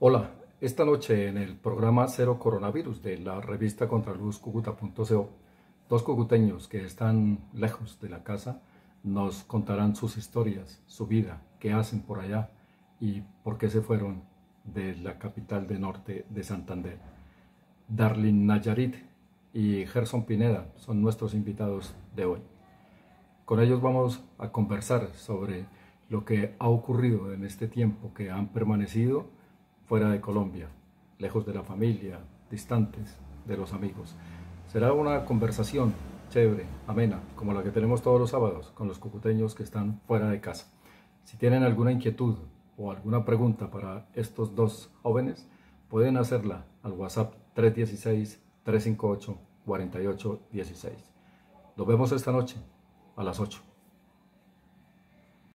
Hola, esta noche en el programa Cero Coronavirus de la revista contraluzcucuta.co, dos cucuteños que están lejos de la casa nos contarán sus historias, su vida, qué hacen por allá y por qué se fueron de la capital de norte de Santander. Darlene Nayarit y Gerson Pineda son nuestros invitados de hoy. Con ellos vamos a conversar sobre lo que ha ocurrido en este tiempo que han permanecido fuera de Colombia, lejos de la familia, distantes de los amigos. Será una conversación chévere, amena, como la que tenemos todos los sábados con los cucuteños que están fuera de casa. Si tienen alguna inquietud o alguna pregunta para estos dos jóvenes, pueden hacerla al WhatsApp 316-358-4816. Nos vemos esta noche a las 8.